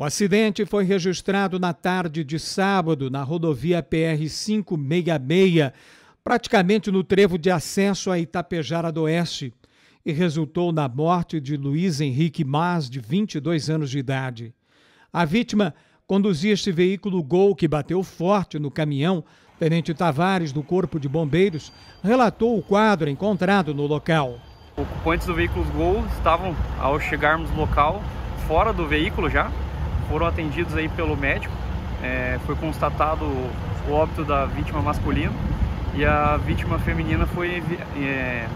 O acidente foi registrado na tarde de sábado na rodovia PR 566, praticamente no trevo de acesso a Itapejara do Oeste, e resultou na morte de Luiz Henrique Mas, de 22 anos de idade. A vítima conduzia este veículo Gol que bateu forte no caminhão. Tenente Tavares, do Corpo de Bombeiros, relatou o quadro encontrado no local. Ocupantes do veículo Gol estavam, ao chegarmos no local, fora do veículo já, foram atendidos aí pelo médico. É, foi constatado o óbito da vítima masculina e a vítima feminina foi, é,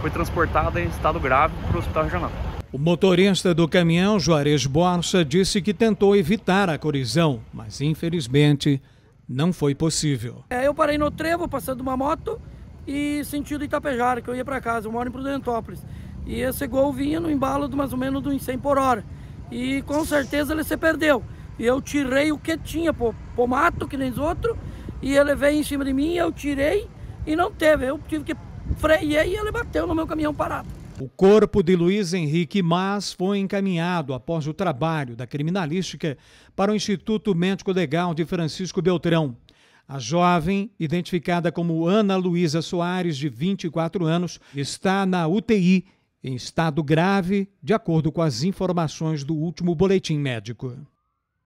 foi transportada em estado grave para o hospital regional. O motorista do caminhão, Juarez Borsa, disse que tentou evitar a colisão, mas infelizmente não foi possível. É, eu parei no trevo, passando uma moto e sentido Itapejara, que eu ia para casa. Eu moro em Prudentópolis. E esse gol vinha no embalo de mais ou menos de 100 por hora e com certeza ele se perdeu. E eu tirei o que tinha, pô, pô mato, que nem os outros, e ele veio em cima de mim, eu tirei e não teve. Eu tive que freiei e ele bateu no meu caminhão parado. O corpo de Luiz Henrique Mas foi encaminhado após o trabalho da criminalística para o Instituto Médico Legal de Francisco Beltrão. A jovem, identificada como Ana Luísa Soares, de 24 anos, está na UTI em estado grave, de acordo com as informações do último boletim médico.